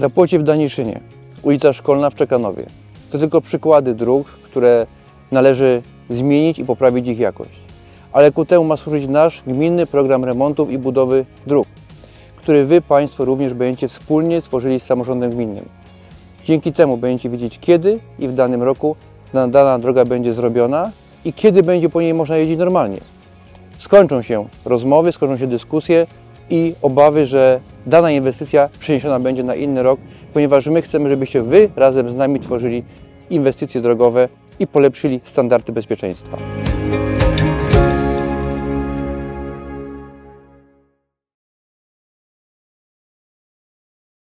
Zapłocie w Daniszynie, ulica Szkolna w Czekanowie. To tylko przykłady dróg, które należy zmienić i poprawić ich jakość. Ale ku temu ma służyć nasz gminny program remontów i budowy dróg, który Wy Państwo również będziecie wspólnie tworzyli z samorządem gminnym. Dzięki temu będziecie wiedzieć, kiedy i w danym roku dana, droga będzie zrobiona i kiedy będzie po niej można jeździć normalnie. Skończą się rozmowy, skończą się dyskusje i obawy, że dana inwestycja przeniesiona będzie na inny rok, ponieważ my chcemy, żebyście Wy razem z nami tworzyli inwestycje drogowe i polepszyli standardy bezpieczeństwa.